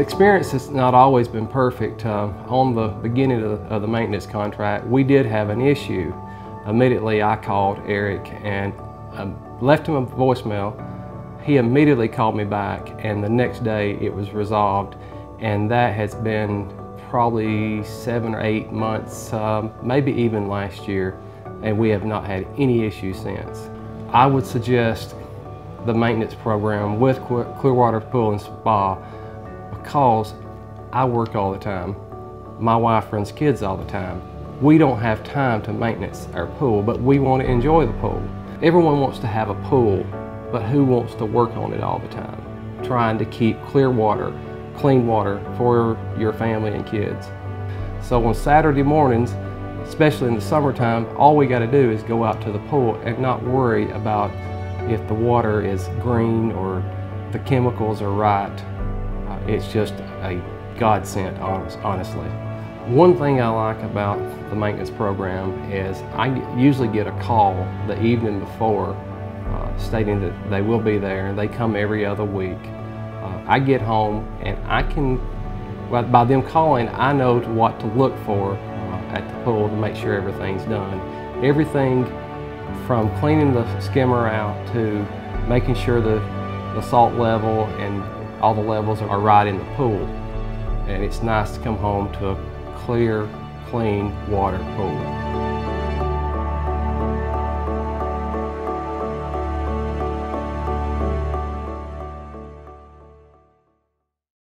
The experience has not always been perfect. Uh, on the beginning of the, of the, maintenance contract, we did have an issue. Immediately, I called Eric and um, left him a voicemail. He immediately called me back, and the next day it was resolved. And that has been probably seven or eight months, um, maybe even last year, and we have not had any issues since. I would suggest the maintenance program with Clearwater Pool and Spa because I work all the time. My wife runs kids all the time. We don't have time to maintenance our pool, but we want to enjoy the pool. Everyone wants to have a pool, but who wants to work on it all the time? Trying to keep clear water, clean water for your family and kids. So on Saturday mornings, especially in the summertime, all we got to do is go out to the pool and not worry about if the water is green or the chemicals are right it's just a godsend, honestly. One thing I like about the maintenance program is I usually get a call the evening before uh, stating that they will be there and they come every other week. Uh, I get home and I can, by them calling, I know what to look for uh, at the pool to make sure everything's done. Everything from cleaning the skimmer out to making sure the, the salt level and all the levels are right in the pool. And it's nice to come home to a clear, clean water pool.